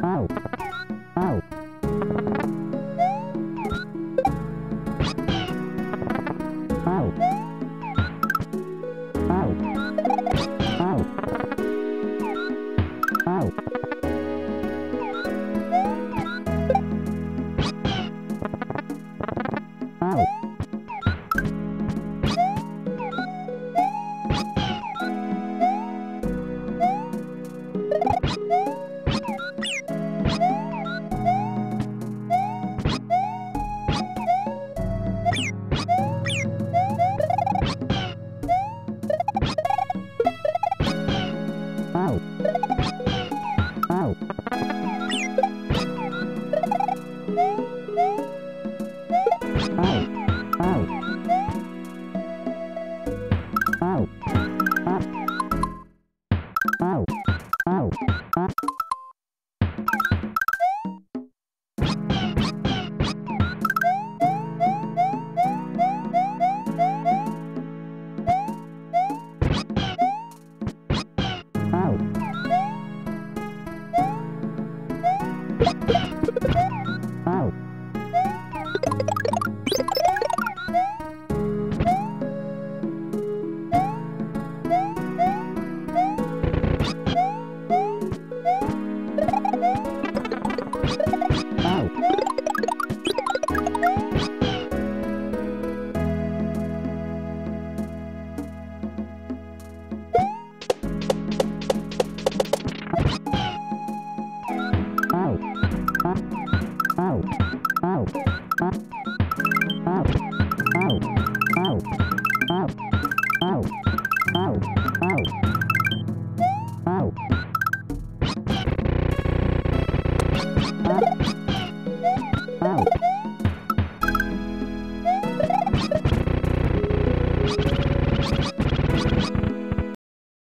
Wow. Ow. え? out.